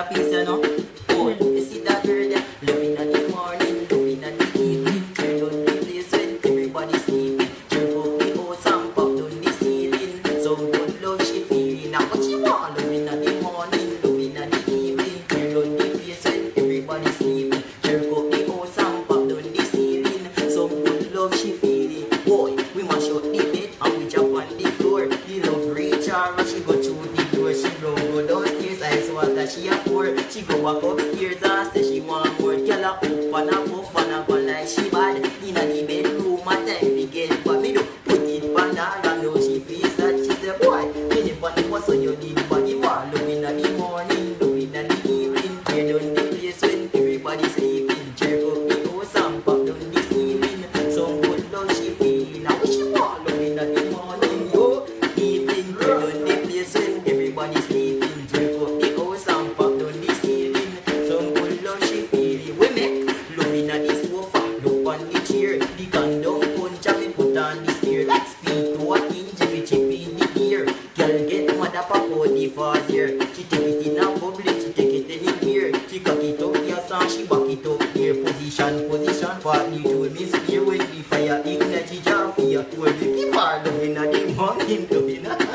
a piece, you know. Oh, hmm. you see that girl there? Loving in the morning, loving in the evening. Turn on the place when everybody's sleeping. Turn up the house and pop down the ceiling. Some good love she feeling. Now what she want? Loving in the morning, loving in the evening. Turn on the place when everybody's sleeping. Turn up the house and pop down the ceiling. Some good love she feeling. Boy, we mash up the bed and we jump on the floor. The love reach her and she go through ice water she a pour. She go walk upstairs and say she want more. Girl a up and a puff and a go like she bad. Inna the bedroom, my time we get what me do. Put it on her and now she feels that she say, boy, me never know what's on your need body for. Love inna the morning, love inna the evening. Tear down the place when everybody's sleeping. sofa Look on the chair The condom punch and me put on the steer. Like speed to a hinge me chip in the gear. Girl get mad pop about the father She take it in a public, she take it anywhere She cock it up yes and she back it up here. Position, position for the two hemisphere When the fire ignite she jar fear. Where the give her love inna the morning, love inna